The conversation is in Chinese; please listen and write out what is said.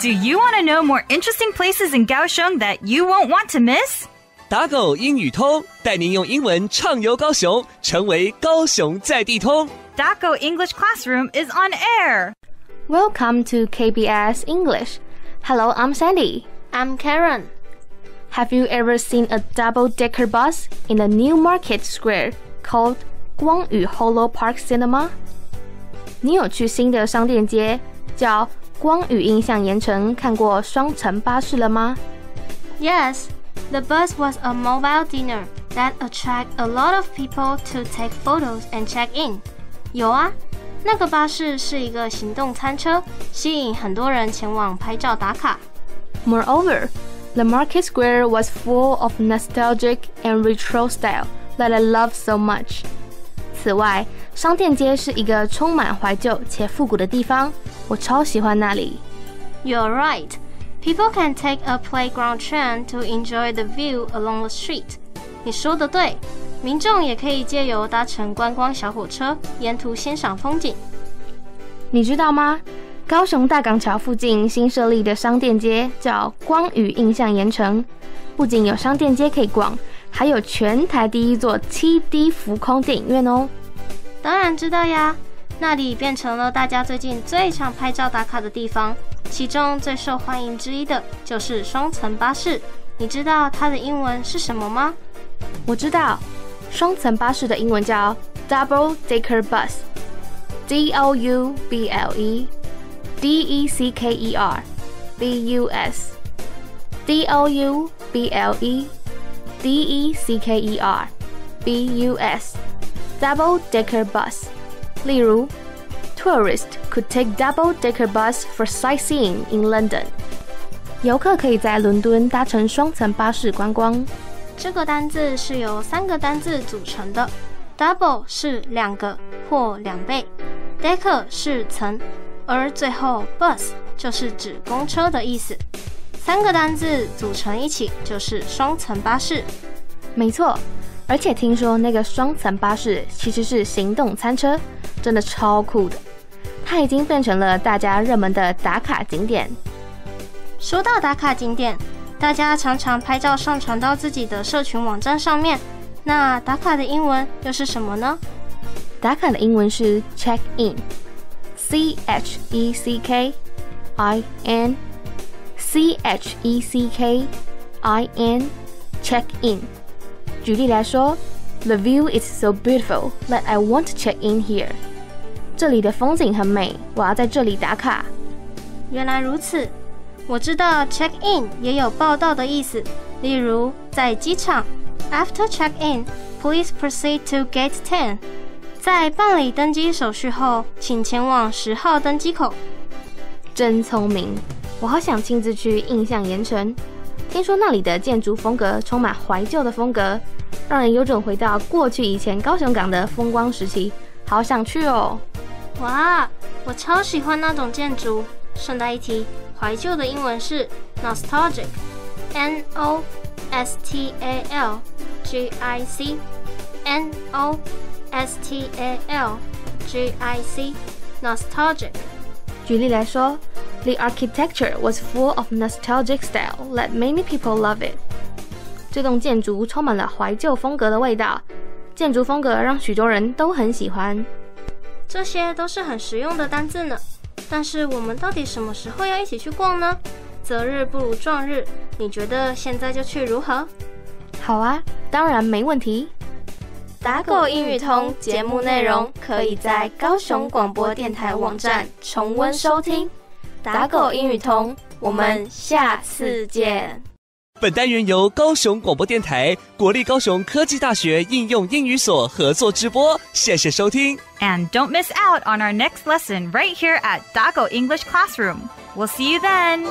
Do you want to know more interesting places in Kaohsiung that you won't want to miss? 打狗英语通带您用英文畅游高雄，成为高雄在地通。Daco English Classroom is on air. Welcome to KBS English. Hello, I'm Sandy. I'm Karen. Have you ever seen a double-decker bus in the New Market Square called 光宇 Holo Park Cinema? 你有去新的商店街叫 光宇印象盐城看过双层巴士了吗？ Yes, the bus was a mobile dinner that attract a lot of people to take photos and check in. 有啊，那个巴士是一个行动餐车，吸引很多人前往拍照打卡。 Moreover, the market square was full of nostalgic and retro style that I love so much. 此外，商店街是一个充满怀旧且复古的地方， 我超喜欢那里。You're right. People can take a playground train to enjoy the view along the street. 你说的对，民众也可以借由搭乘观光小火车，沿途欣赏风景。你知道吗？高雄大港桥附近新设立的商店街叫光宇印象盐城，不仅有商店街可以逛，还有全台第一座 7D 浮空电影院哦。当然知道呀，那里变成了大家最近最常拍照打卡的地方。其中最受欢迎之一的就是双层巴士。你知道它的英文是什么吗？我知道，双层巴士的英文叫 double decker bus，D O U B L E D E C K E R B U S，D O U B L E D E C K E R B U S，double decker bus。例如，tourist could take double decker bus for sightseeing in London。游客可以在伦敦搭乘双层巴士观光。这个单字是由三个单字组成的，double 是两个或两倍，decker 是层，而最后 bus 就是指公车的意思。三个单字组成一起就是双层巴士。没错，而且听说那个双层巴士其实是行动餐车，真的超酷的。它已经变成了大家热门的打卡景点。说到打卡景点，大家常常拍照上传到自己的社群网站上面。那打卡的英文又是什么呢？打卡的英文是 check in，C H E C K I N，C H E C K I N，check in。举例来说，The view is so beautiful that I want to check in here。这里的风景很美，我要在这里打卡。原来如此，我知道 check in 也有报到的意思，例如在机场，After check in，please proceed to gate ten。在办理登机手续后，请前往十号登机口。真聪明，我好想亲自去印象盐城。听说那里的建筑风格充满怀旧的风格，让人有种回到过去以前高雄港的风光时期，好想去哦！哇，我超喜欢那种建筑。顺带一提，怀旧的英文是 nostalgic，N O S T A L G I C，N O S T A L G I C，nostalgic。举例来说，The architecture was full of nostalgic style that many people love it。这栋建筑充满了怀旧风格的味道，建筑风格让许多人都很喜欢。这些都是很实用的单字呢。但是我们到底什么时候要一起去逛呢？择日不如撞日，你觉得现在就去如何？好啊，当然没问题。打狗英语通节目内容可以在高雄广播电台网站重温收听。打狗英语通，我们下次见。本单元由高雄广播电台、国立高雄科技大学应用英语所合作直播，谢谢收听。 And don't miss out on our next lesson right here at Daco English Classroom. We'll see you then.